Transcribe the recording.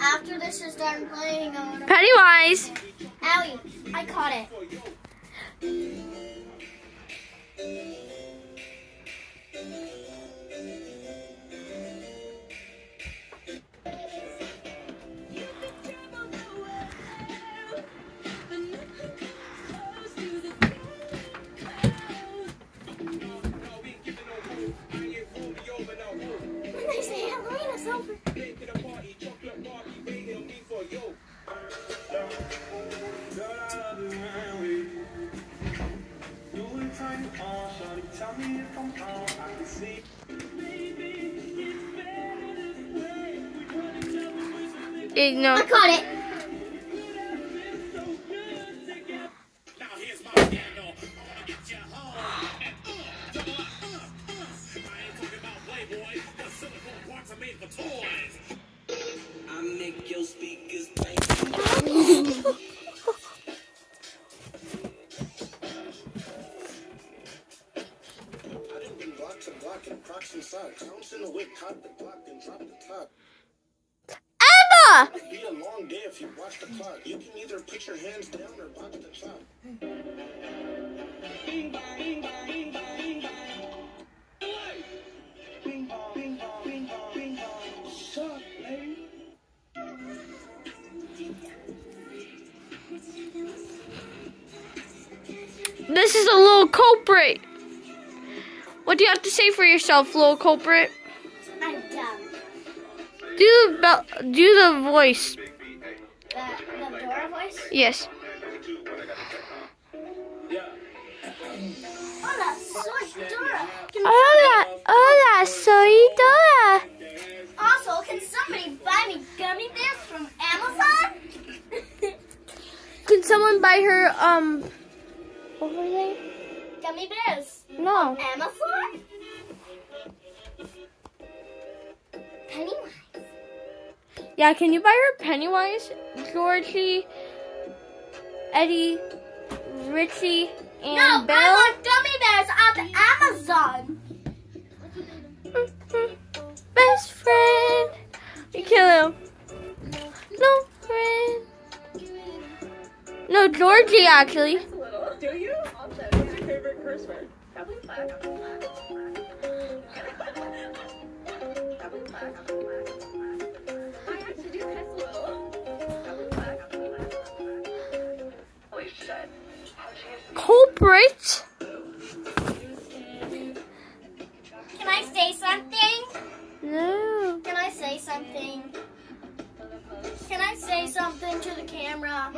after this is done playing. Pennywise. Allie, I caught it. Eh, no. I caught it. Block and socks. Ounce in the whip, top the block, then drop the top. Emma. Be a long day if you watch the clock. You can either put your hands down or box the top. Bing, bang, bing, bang, bing, bang, bang. Bing, bong, bing, bong, bing, bong, bing, bong. Suck, lady. This is a little culprit. What do you have to say for yourself, little culprit? I'm dumb. Do the do the voice. The, the Dora voice? Yes. Hola, soy Dora. Can Hola, hola, soy Dora. Also, can somebody buy me gummy bears from Amazon? Can someone buy her um? What were they? Gummy bears. No. Amazon? Pennywise. Yeah, can you buy her Pennywise, Georgie, Eddie, Richie, and No, Bill? I want gummy bears off Amazon. Best friend. You kill him. No friend. No, Georgie actually. do you? What's curse word? Probably black. Probably black. I actually do cuss a little. Holy shit. Culprit. Can I say something? No. Can I say something? Can I say something to the camera?